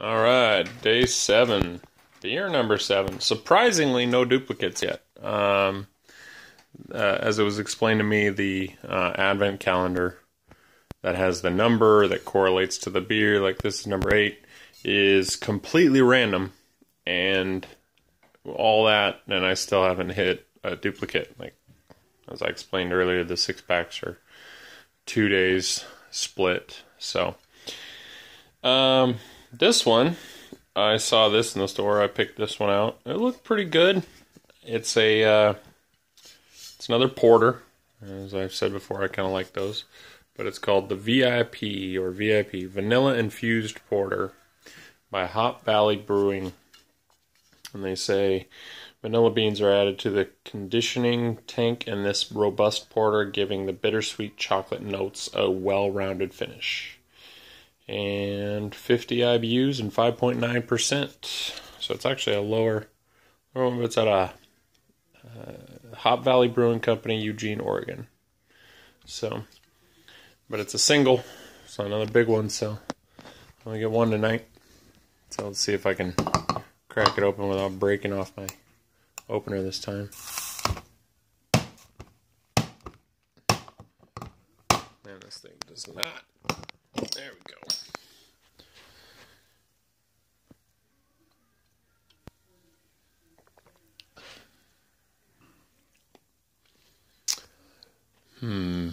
All right, day seven, beer number seven. Surprisingly, no duplicates yet. Um, uh, as it was explained to me, the uh, advent calendar that has the number that correlates to the beer, like this is number eight, is completely random, and all that, and I still haven't hit a duplicate. Like as I explained earlier, the six packs are two days split. So, um, this one, I saw this in the store. I picked this one out. It looked pretty good. It's a, uh, it's another porter. As I've said before, I kind of like those. But it's called the VIP or VIP Vanilla Infused Porter by Hop Valley Brewing. And they say vanilla beans are added to the conditioning tank in this robust porter, giving the bittersweet chocolate notes a well rounded finish and 50 IBUs and 5.9%. So it's actually a lower, it's at a uh, Hop Valley Brewing Company, Eugene, Oregon. So, but it's a single, so another big one. So I'm gonna get one tonight. So let's see if I can crack it open without breaking off my opener this time. Man, this thing does not. There we go. Hmm.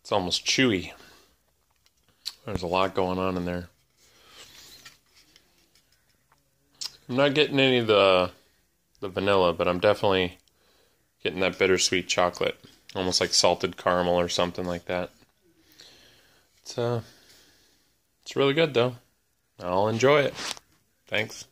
It's almost chewy. There's a lot going on in there. I'm not getting any of the the vanilla, but I'm definitely getting that bittersweet chocolate, almost like salted caramel or something like that. It's uh it's really good though. I'll enjoy it. Thanks.